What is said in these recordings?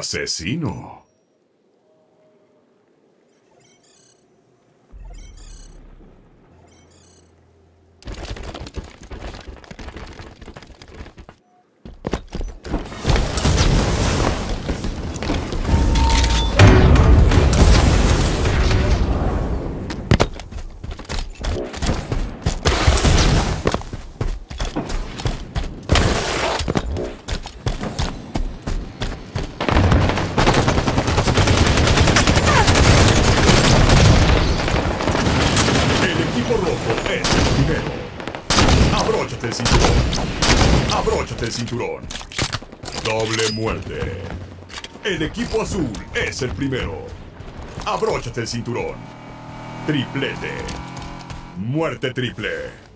Asesino. Abróchate el cinturón. Doble muerte. El equipo azul es el primero. Abróchate el cinturón. Triplete. Muerte triple.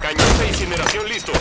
Cañón de incineración listo.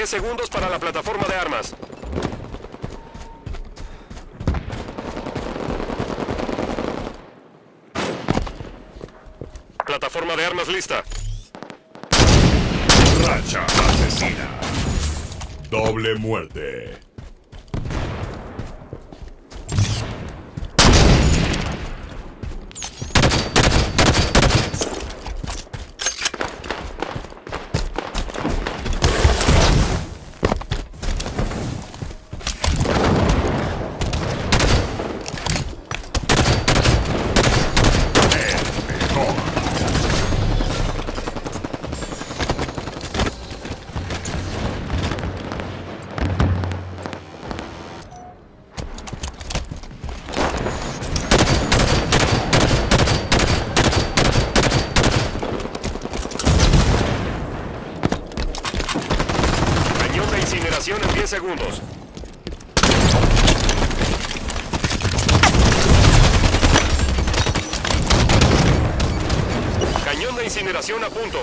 Diez segundos para la plataforma de armas. Plataforma de armas lista. Racha asesina. Doble muerte. Incineración en 10 segundos. Cañón de incineración a punto.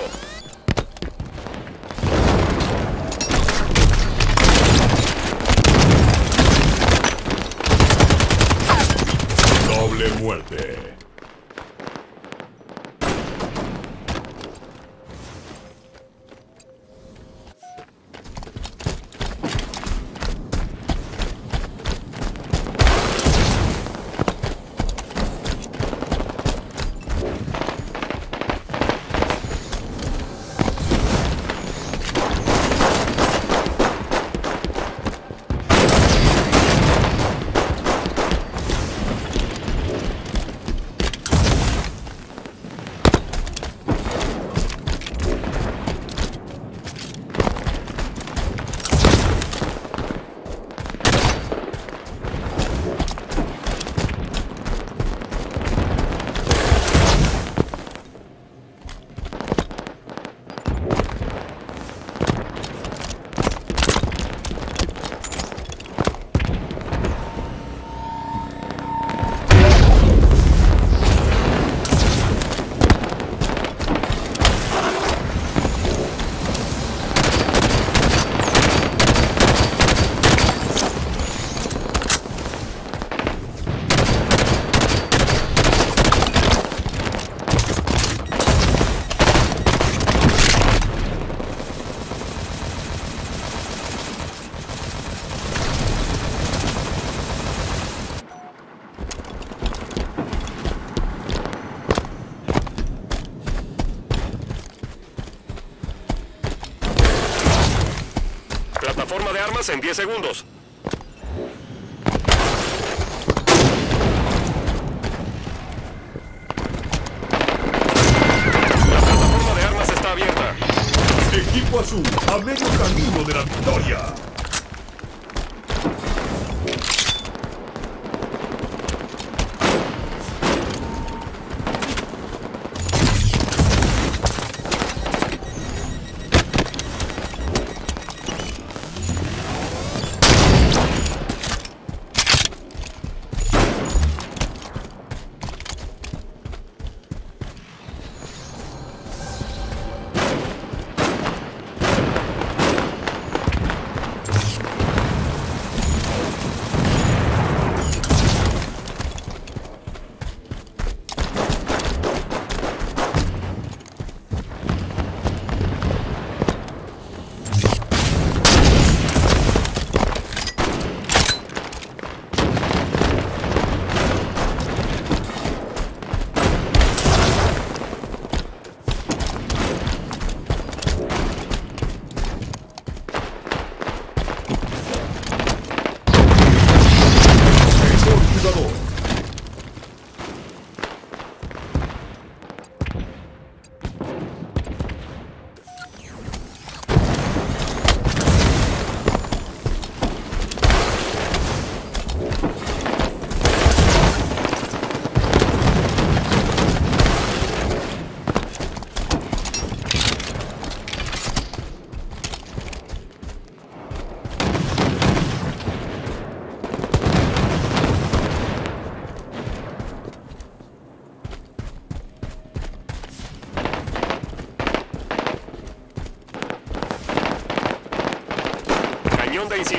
Doble muerte. En 10 segundos. La plataforma de armas está abierta. Equipo azul, a medio camino de la victoria.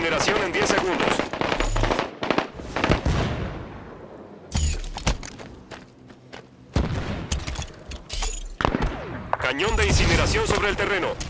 Incineración en 10 segundos. Cañón de incineración sobre el terreno.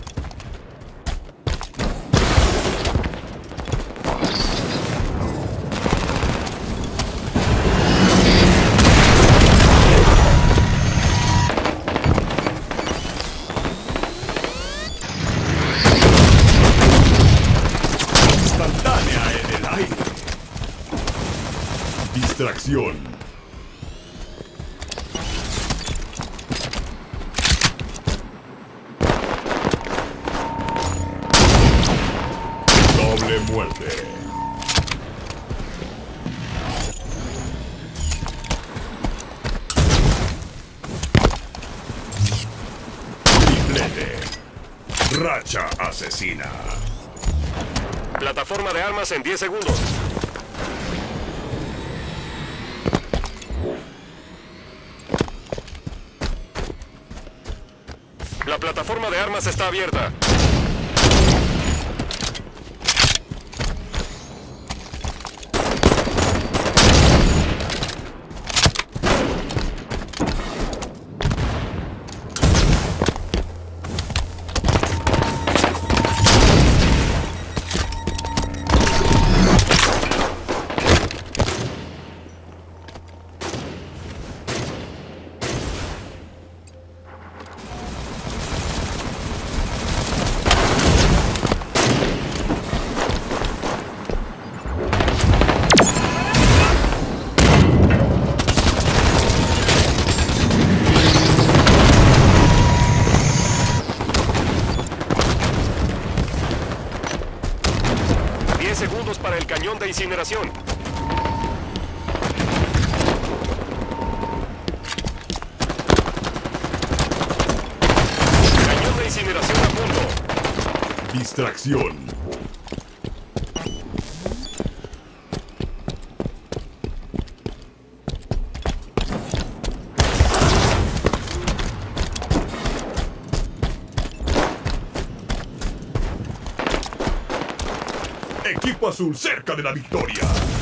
Doble muerte. Triplete. Racha asesina. Plataforma de armas en 10 segundos. La plataforma de armas está abierta. Incineración. Cañón de incineración a punto. Distracción. Azul cerca de la victoria.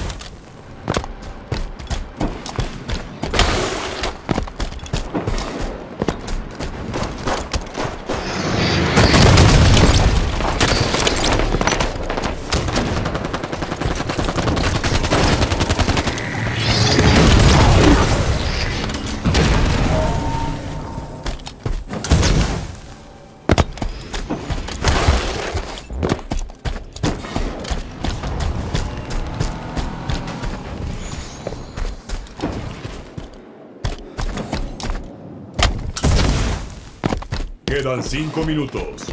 Quedan 5 minutos.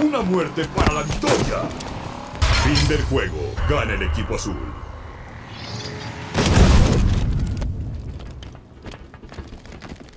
Una muerte para la victoria. Fin del juego. Gana el equipo azul.